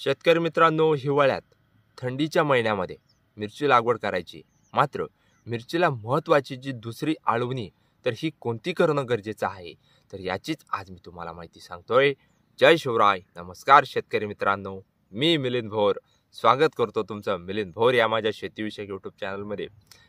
शेतकरी मित्रांनो हिवाळ्यात थंडीच्या महिन्यामध्ये मिरची लागवड करायची. मात्र मिरचीला महत्त्वाची जी दुसरी आळवणी तर ही कोणती करणं गरजेचं आहे? तर याचीच आज मी तुम्हाला माहिती सांगतोय. जय शिवराय. नमस्कार शेतकरी मित्रांनो. मी मिलिंद भोर. स्वागत करतो तुमचं मिलिंद भोर या माझ्या शेतीविषयक यूट्यूब चॅनलमध्ये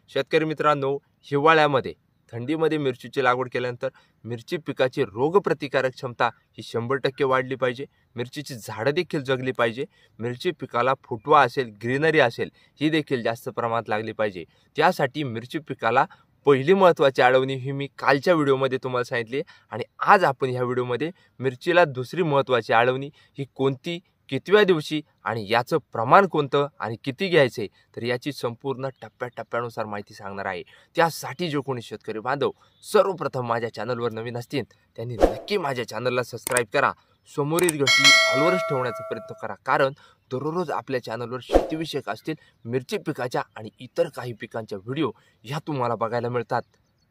शेतकरी मित्रांनो हिवाळ्यामध्ये थंडीमध्ये मिरचीची लागवड केल्यानंतर मिरची पिकाची रोगप्रतिकारक क्षमता ही शंभर टक्के वाढली पाहिजे. मिरचीची झाडं देखील जगली पाहिजे. मिरची पिकाला फुटवा असेल ग्रीनरी असेल ही देखील जास्त प्रमाणात लागली पाहिजे. त्यासाठी मिरची पिकाला पहिली महत्त्वाची आळवणी ही मी कालच्या व्हिडिओमध्ये तुम्हाला सांगितली आणि आज आपण ह्या व्हिडिओमध्ये मिरचीला दुसरी महत्त्वाची आळवणी ही कोणती? कितव्या दिवशी आणि याचं प्रमाण कोणतं आणि किती घ्यायचे तर याची संपूर्ण टप्प्याटप्प्यानुसार माहिती सांगणार आहे. त्यासाठी जो कोणी शेतकरी बांधव सर्वप्रथम माझ्या चॅनलवर नवीन असतील त्यांनी नक्की माझ्या चॅनलला सबस्क्राईब करा. समोरील गोष्टी ऑलवरच ठेवण्याचा प्रयत्न करा कारण दररोज आपल्या चॅनलवर शेतीविषयक असतील मिरची पिकाच्या आणि इतर काही पिकांच्या व्हिडिओ ह्या तुम्हाला बघायला मिळतात.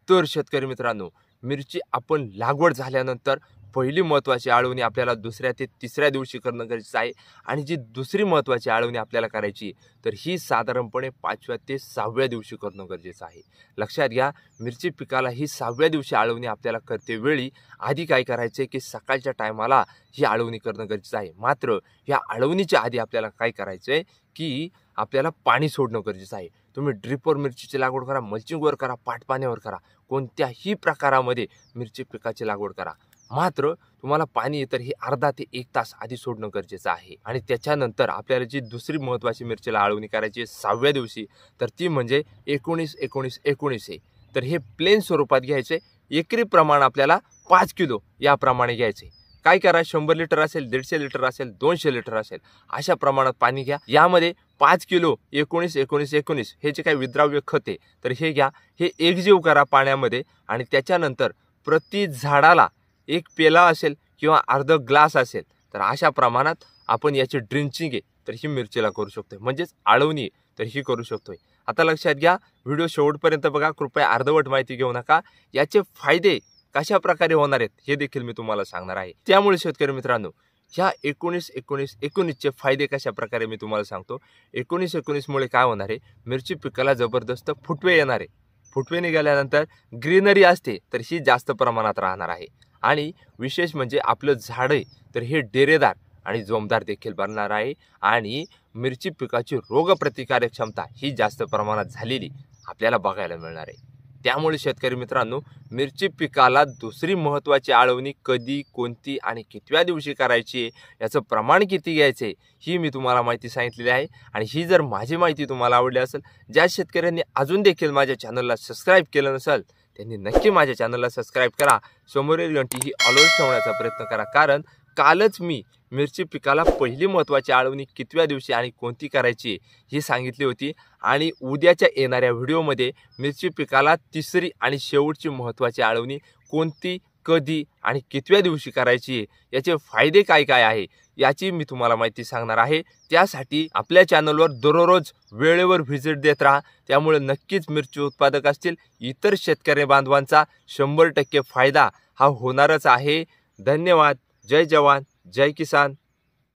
तर शेतकरी मित्रांनो मिरची आपण लागवड झाल्यानंतर पहिली महत्त्वाची आळवणी आपल्याला दुसऱ्या ते तिसऱ्या दिवशी करणं गरजेचं आहे. आणि जी दुसरी महत्त्वाची आळवणी आपल्याला करायची तर ही साधारणपणे पाचव्या ते सहाव्या दिवशी करणं गरजेचं आहे. लक्षात घ्या मिरची पिकाला ही सहाव्या दिवशी आळवणी आपल्याला करतेवेळी आधी काय करायचं आहे की सकाळच्या टायमाला ही आळवणी करणं गरजेचं आहे. मात्र या आळवणीच्या आधी आपल्याला काय करायचं आहे की आपल्याला पाणी सोडणं गरजेचं आहे. तुम्ही ड्रिपवर मिरचीची लागवड करा मल्चिंगवर करा पाटपाण्यावर करा. कोणत्याही प्रकारामध्ये मिरची पिकाची लागवड करा. मात्र तुम्हाला पाणी तर हे अर्धा ते एक तास आधी सोडणं गरजेचं आहे. आणि त्याच्यानंतर आपल्याला जी दुसरी महत्त्वाची मिरचीला आळवणी करायची सहाव्या दिवशी तर ती म्हणजे एकोणीस एकोणीस एकोणीस आहे. तर हे प्लेन स्वरूपात घ्यायचे. एकरी प्रमाण आपल्याला पाच किलो याप्रमाणे घ्यायचे. काय करा शंभर लिटर असेल दीडशे लिटर असेल दोनशे लिटर असेल अशा प्रमाणात पाणी घ्या. यामध्ये पाच किलो एकोणीस एकोणीस एकोणीस हे जे काही विद्राव्य खते तर हे घ्या. हे एकजीव करा पाण्यामध्ये आणि त्याच्यानंतर प्रति झाडाला एक पेला असेल किंवा अर्ध ग्लास असेल तर अशा प्रमाणात आपण याची ड्रिंचिंग आहे तर ही मिरचीला करू शकतो म्हणजेच आळवणी तर ही करू शकतोय. आता लक्षात घ्या व्हिडिओ शेवटपर्यंत बघा कृपया अर्धवट माहिती घेऊ नका. याचे फायदे कशा प्रकारे होणार आहेत हे देखील मी तुम्हाला सांगणार आहे. त्यामुळे शेतकरी मित्रांनो ह्या एकोणीस एकोणीस एकोणीसचे फायदे कशा प्रकारे मी तुम्हाला सांगतो. एकोणीस एकोणीसमुळे काय होणार आहे मिरची पिकाला जबरदस्त फुटवे येणार आहे. फुटवे निघाल्यानंतर ग्रीनरी असते तर ही जास्त प्रमाणात राहणार आहे. आणि विशेष म्हणजे आपलं झाड आहे तर हे डेरेदार आणि जोमदार देखील बनणार आहे. आणि मिरची पिकाची रोगप्रतिकारक क्षमता ही जास्त प्रमाणात झालेली आपल्याला बघायला मिळणार आहे. त्यामुळे शेतकरी मित्रांनो मिरची पिकाला दुसरी महत्त्वाची आळवणी कधी कोणती आणि कितव्या दिवशी करायची आहे याचं प्रमाण किती घ्यायचं आहे ही मी तुम्हाला माहिती सांगितलेली आहे. आणि ही जर माझी माहिती तुम्हाला आवडली असेल ज्या शेतकऱ्यांनी अजून देखील माझ्या चॅनलला सबस्क्राईब केलं नसेल त्यांनी नक्की माझ्या चॅनलला सबस्क्राईब करा. समोरील घंटी ही ऑलवेज ठेवण्याचा प्रयत्न करा. कारण कालच मी मिरची पिकाला पहिली महत्त्वाची आळवणी कितव्या दिवशी आणि कोणती करायची ही सांगितली होती आणि उद्याच्या येणाऱ्या व्हिडिओमध्ये मिरची पिकाला तिसरी आणि शेवटची महत्त्वाची आळवणी कोणती कधी आणि कितव्या दिवशी करायची याचे फायदे काय काय आहे याची मी तुम्हाला माहिती सांगणार आहे. त्यासाठी आपल्या चॅनलवर दररोज वेळेवर व्हिजिट देत राहा. त्यामुळे नक्कीच मिरची उत्पादक असतील इतर शेतकरी बांधवांचा शंभर टक्के फायदा हा होणारच आहे. धन्यवाद. जय जवान. जय किसान.